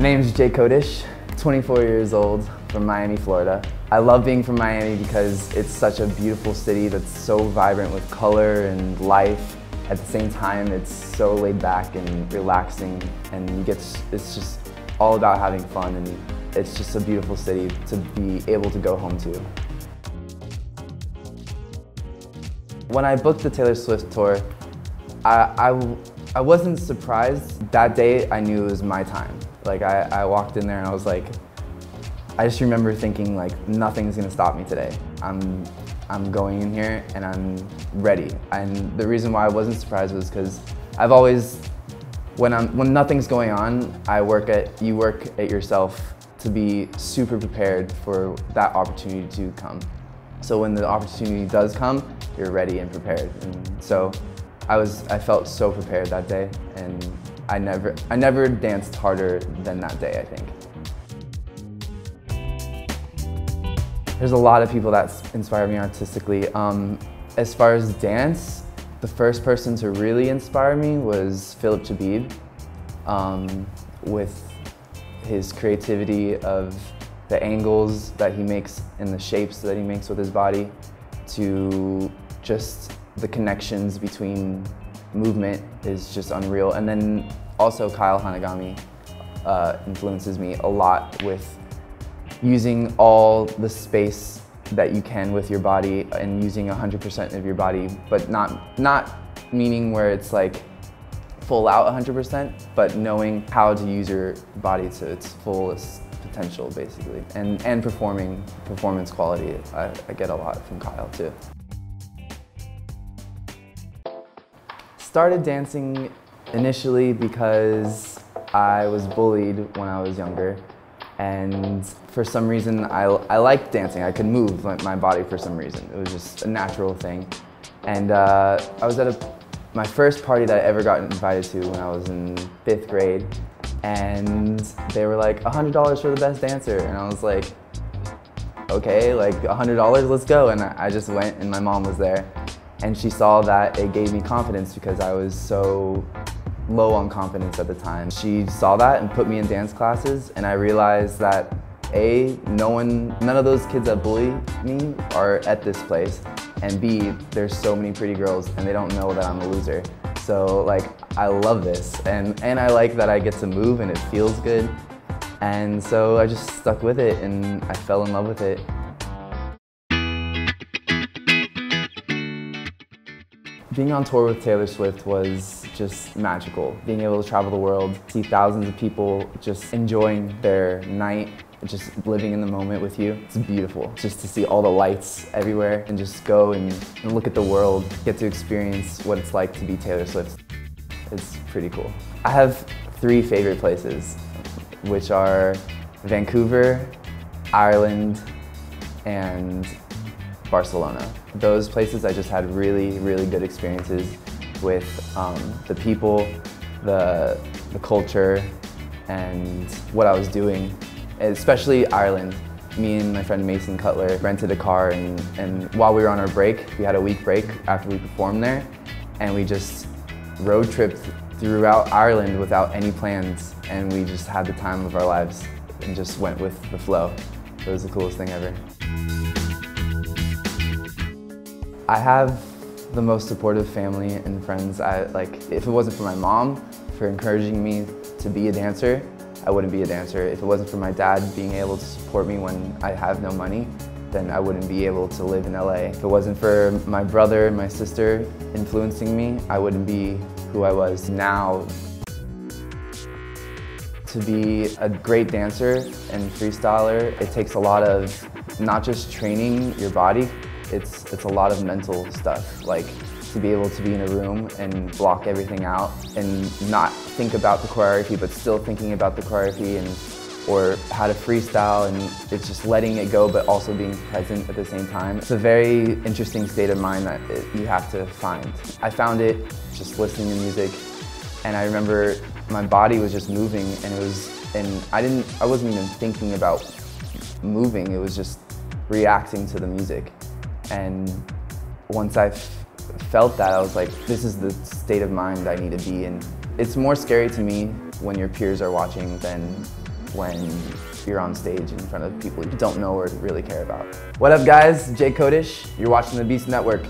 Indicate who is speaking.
Speaker 1: Name's Jake Kodish, 24 years old, from Miami, Florida. I love being from Miami because it's such a beautiful city that's so vibrant with color and life. At the same time, it's so laid back and relaxing and you get, it's just all about having fun and it's just a beautiful city to be able to go home to. When I booked the Taylor Swift tour, I, I, I wasn't surprised. That day, I knew it was my time. Like, I, I walked in there and I was like, I just remember thinking like, nothing's gonna stop me today. I'm, I'm going in here and I'm ready. And the reason why I wasn't surprised was because I've always, when, I'm, when nothing's going on, I work at, you work at yourself to be super prepared for that opportunity to come. So when the opportunity does come, you're ready and prepared. And so I was, I felt so prepared that day and I never, I never danced harder than that day, I think. There's a lot of people that inspire me artistically. Um, as far as dance, the first person to really inspire me was Philip Chbeeb um, with his creativity of the angles that he makes and the shapes that he makes with his body to just the connections between movement is just unreal. And then also Kyle Hanagami uh, influences me a lot with using all the space that you can with your body and using 100% of your body, but not, not meaning where it's like full out 100%, but knowing how to use your body to its fullest potential, basically. And, and performing, performance quality, I, I get a lot from Kyle too. Started dancing initially because I was bullied when I was younger. And for some reason, I, I liked dancing. I could move my body for some reason. It was just a natural thing. And uh, I was at a, my first party that I ever got invited to when I was in fifth grade. And they were like, $100 for the best dancer. And I was like, okay, like $100, let's go. And I just went and my mom was there. And she saw that it gave me confidence because I was so low on confidence at the time. She saw that and put me in dance classes and I realized that A, no one, none of those kids that bully me are at this place. And B, there's so many pretty girls and they don't know that I'm a loser. So like, I love this. And, and I like that I get to move and it feels good. And so I just stuck with it and I fell in love with it. Being on tour with Taylor Swift was just magical. Being able to travel the world, see thousands of people just enjoying their night, just living in the moment with you. It's beautiful just to see all the lights everywhere and just go and, and look at the world, get to experience what it's like to be Taylor Swift. It's pretty cool. I have three favorite places, which are Vancouver, Ireland, and Barcelona. Those places I just had really, really good experiences with um, the people, the, the culture, and what I was doing. Especially Ireland. Me and my friend Mason Cutler rented a car and, and while we were on our break, we had a week break after we performed there, and we just road tripped throughout Ireland without any plans, and we just had the time of our lives and just went with the flow. It was the coolest thing ever. I have the most supportive family and friends. I like if it wasn't for my mom for encouraging me to be a dancer, I wouldn't be a dancer. If it wasn't for my dad being able to support me when I have no money, then I wouldn't be able to live in LA. If it wasn't for my brother and my sister influencing me, I wouldn't be who I was now. To be a great dancer and freestyler, it takes a lot of not just training your body, it's, it's a lot of mental stuff. Like to be able to be in a room and block everything out and not think about the choreography but still thinking about the choreography and or how to freestyle and it's just letting it go but also being present at the same time. It's a very interesting state of mind that it, you have to find. I found it just listening to music and I remember my body was just moving and it was and I didn't I wasn't even thinking about moving it was just reacting to the music and once I felt that, I was like, this is the state of mind I need to be in. It's more scary to me when your peers are watching than when you're on stage in front of people you don't know or really care about. What up guys, Jake Kodish, you're watching the Beast Network.